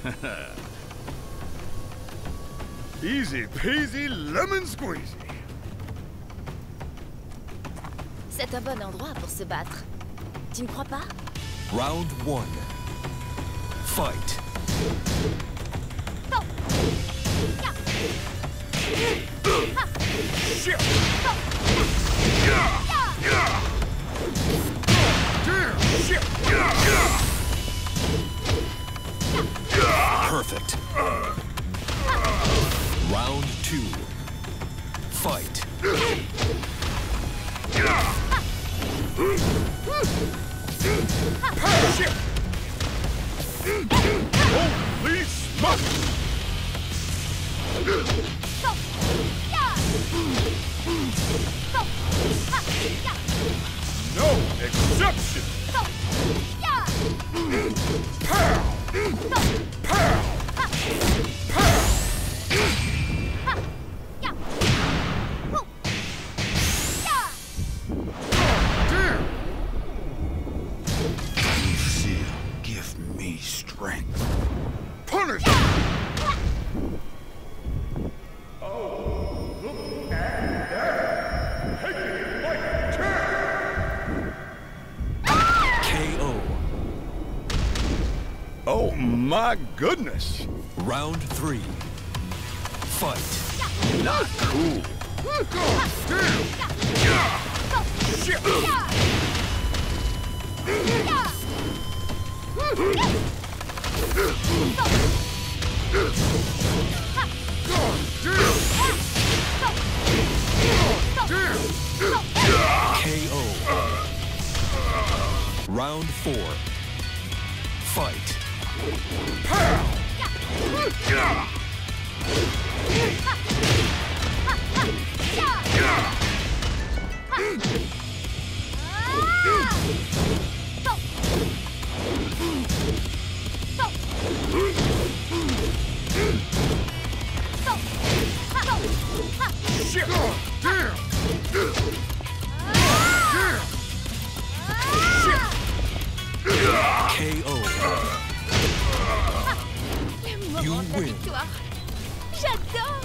Easy peasy lemon squeezy. C'est un bon endroit pour se battre. Tu me crois pas? Round one. Fight. Perfect. Round two. Fight. Holy smokes! No exception! Lucille, give me strength. Punish! Oh, look at that! Take it like champ! KO. Oh my goodness! Round three. Fight. Not cool! God Round four. Fight. Shit! God damn! Damn! KO. You Moment de la win. J'adore